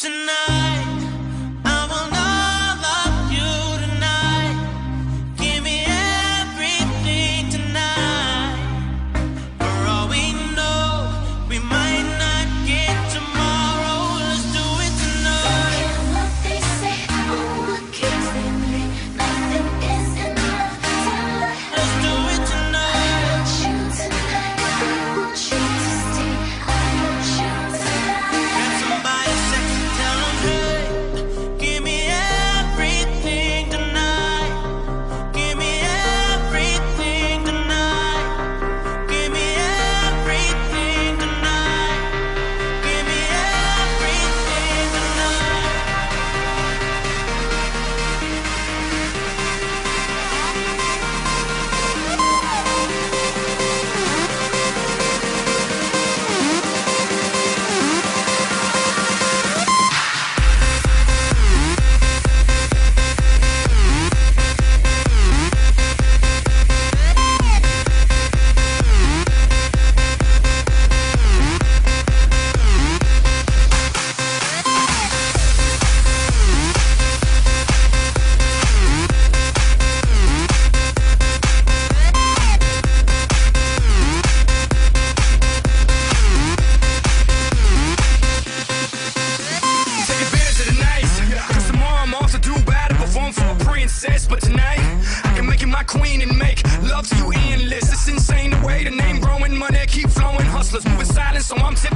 Tonight, so I'm tiptoeing.